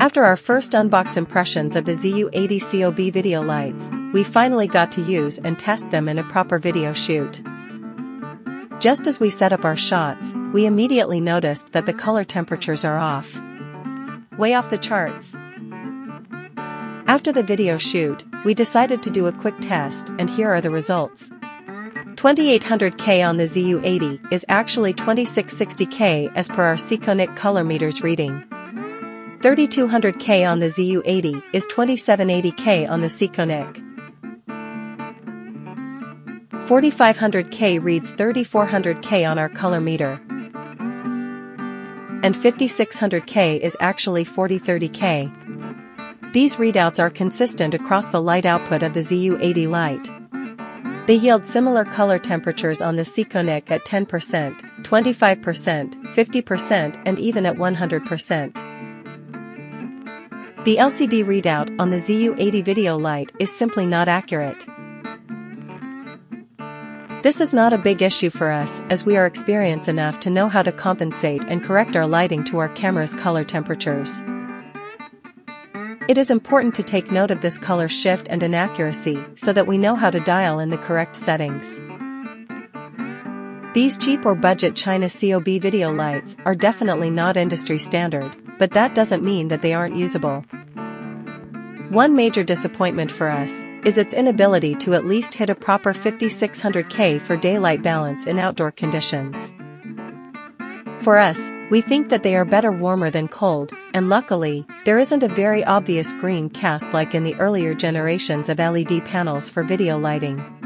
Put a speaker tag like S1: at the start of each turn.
S1: After our first unbox impressions of the ZU80 COB video lights, we finally got to use and test them in a proper video shoot. Just as we set up our shots, we immediately noticed that the color temperatures are off. Way off the charts. After the video shoot, we decided to do a quick test and here are the results. 2800K on the ZU80 is actually 2660K as per our Sekonic color meters reading. 3200K on the ZU80 is 2780K on the Sekonic. 4500K reads 3400K on our color meter. And 5600K is actually 4030K. These readouts are consistent across the light output of the ZU80 light. They yield similar color temperatures on the Sekonic at 10%, 25%, 50% and even at 100%. The LCD readout on the ZU80 video light is simply not accurate. This is not a big issue for us as we are experienced enough to know how to compensate and correct our lighting to our camera's color temperatures. It is important to take note of this color shift and inaccuracy so that we know how to dial in the correct settings. These cheap or budget China COB video lights are definitely not industry standard, but that doesn't mean that they aren't usable. One major disappointment for us is its inability to at least hit a proper 5600K for daylight balance in outdoor conditions. For us, we think that they are better warmer than cold, and luckily, there isn't a very obvious green cast like in the earlier generations of LED panels for video lighting.